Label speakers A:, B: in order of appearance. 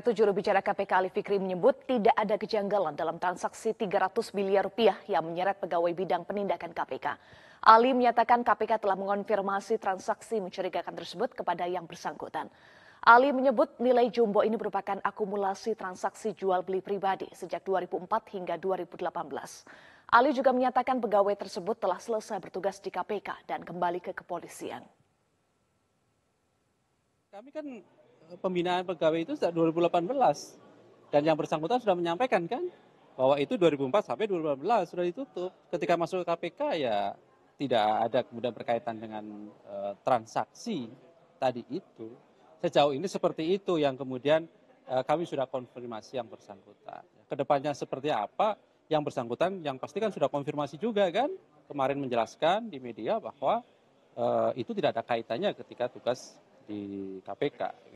A: Juru bicara KPK Ali Fikri menyebut tidak ada kejanggalan dalam transaksi 300 miliar rupiah yang menyeret pegawai bidang penindakan KPK. Ali menyatakan KPK telah mengonfirmasi transaksi mencurigakan tersebut kepada yang bersangkutan. Ali menyebut nilai jumbo ini merupakan akumulasi transaksi jual beli pribadi sejak 2004 hingga 2018. Ali juga menyatakan pegawai tersebut telah selesai bertugas di KPK dan kembali ke kepolisian.
B: Kami kan pembinaan pegawai itu sejak 2018 dan yang bersangkutan sudah menyampaikan kan bahwa itu 2004 sampai 2018 sudah ditutup. Ketika masuk ke KPK ya tidak ada kemudian berkaitan dengan uh, transaksi tadi itu. Sejauh ini seperti itu yang kemudian uh, kami sudah konfirmasi yang bersangkutan. Ke depannya seperti apa yang bersangkutan yang pasti kan sudah konfirmasi juga kan kemarin menjelaskan di media bahwa uh, itu tidak ada kaitannya ketika tugas di KPK